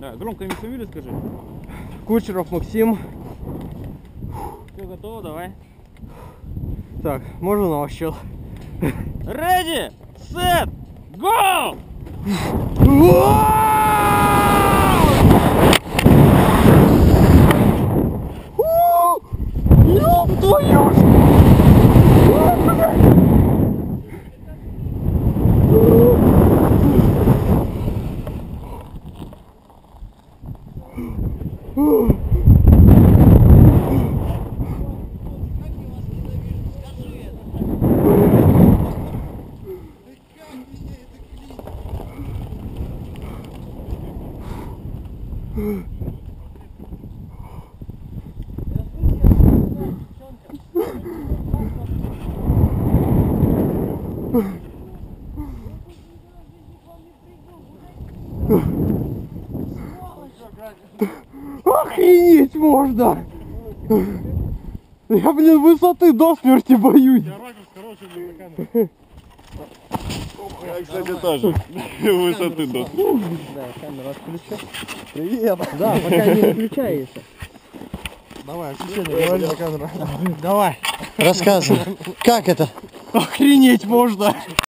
Да, громко имя фамилию скажи. Кучеров Максим. Все готово, давай. Так, можно на ваш чел? Ready, set, go! Ёб твою ж! Ugh. Охренеть можно! Я, блин, высоты до смерти боюсь. Я, кстати, тоже. Высоты до. Да, камера отключу. Привет. Да, пока не выключается. Давай, включение, говори на камеру. Давай. Рассказывай. Как это? Охренеть можно.